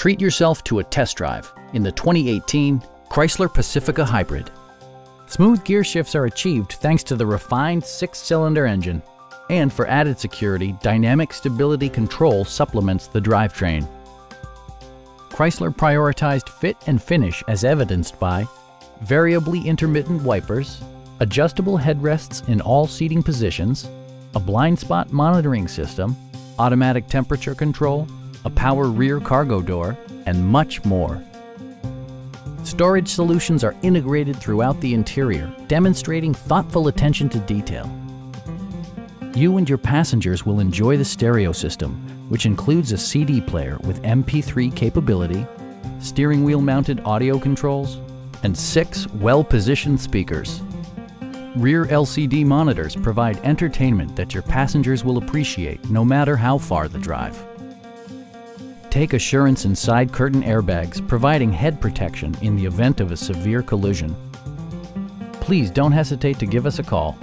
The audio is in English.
Treat yourself to a test drive in the 2018 Chrysler Pacifica Hybrid. Smooth gear shifts are achieved thanks to the refined six-cylinder engine. And for added security, Dynamic Stability Control supplements the drivetrain. Chrysler prioritized fit and finish as evidenced by variably intermittent wipers, adjustable headrests in all seating positions, a blind spot monitoring system, automatic temperature control, a power rear cargo door, and much more. Storage solutions are integrated throughout the interior, demonstrating thoughtful attention to detail. You and your passengers will enjoy the stereo system, which includes a CD player with MP3 capability, steering wheel mounted audio controls, and six well-positioned speakers. Rear LCD monitors provide entertainment that your passengers will appreciate no matter how far the drive. Take assurance in side curtain airbags, providing head protection in the event of a severe collision. Please don't hesitate to give us a call